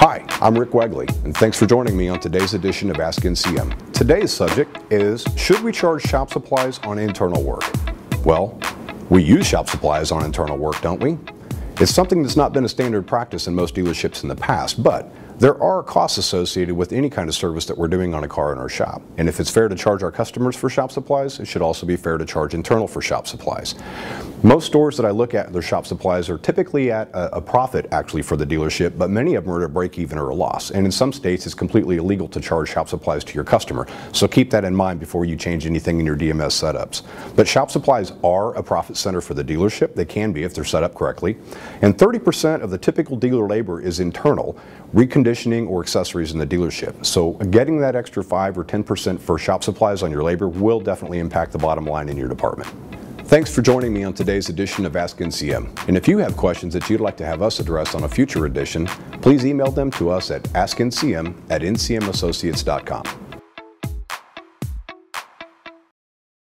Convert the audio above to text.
Hi, I'm Rick Wegley, and thanks for joining me on today's edition of Ask NCM. Today's subject is, should we charge shop supplies on internal work? Well, we use shop supplies on internal work, don't we? It's something that's not been a standard practice in most dealerships in the past, but there are costs associated with any kind of service that we're doing on a car in our shop. And if it's fair to charge our customers for shop supplies, it should also be fair to charge internal for shop supplies. Most stores that I look at, their shop supplies are typically at a, a profit actually for the dealership, but many of them are at a break even or a loss. And in some states, it's completely illegal to charge shop supplies to your customer. So keep that in mind before you change anything in your DMS setups. But shop supplies are a profit center for the dealership. They can be if they're set up correctly. And 30% of the typical dealer labor is internal, reconditioning or accessories in the dealership. So getting that extra 5 or 10% for shop supplies on your labor will definitely impact the bottom line in your department. Thanks for joining me on today's edition of Ask NCM. And if you have questions that you'd like to have us address on a future edition, please email them to us at askncm at ncmassociates.com.